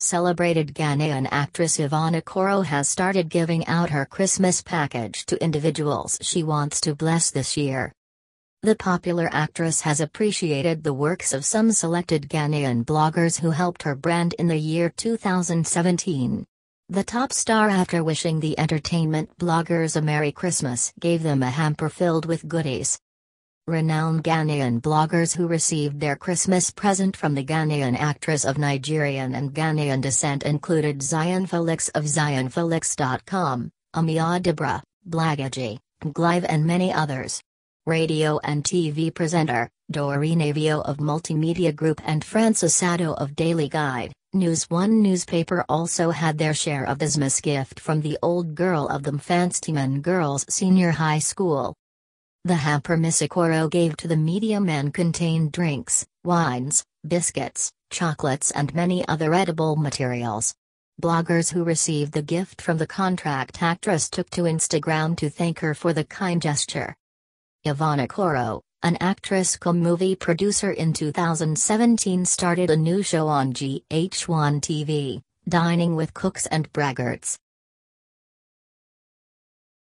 Celebrated Ghanaian actress Yvonne Okoro has started giving out her Christmas package to individuals she wants to bless this year. The popular actress has appreciated the works of some selected Ghanaian bloggers who helped her brand in the year 2017. The top star, after wishing the entertainment bloggers a Merry Christmas, gave them a hamper filled with goodies. Renowned Ghanaian bloggers who received their Christmas present from the Ghanaian actress of Nigerian and Ghanaian descent included Zion Felix of ZionFelix.com, Ameyaw Debrah, Blagogee, Glive and many others. Radio and TV presenter, Doreen Avio of Multimedia Group and Francis Addo of Daily Guide, News One newspaper also had their share of Xmas gift from the old girl of the Mfantsiman Girls Senior High School. The hamper Miss Okoro gave to the media men contained drinks, wines, biscuits, chocolates and many other edible materials. Bloggers who received the gift from the contract actress took to Instagram to thank her for the kind gesture. Yvonne Okoro, an actress cum movie producer in 2017 started a new show on GH1 TV, Dining with Cooks and Braggarts.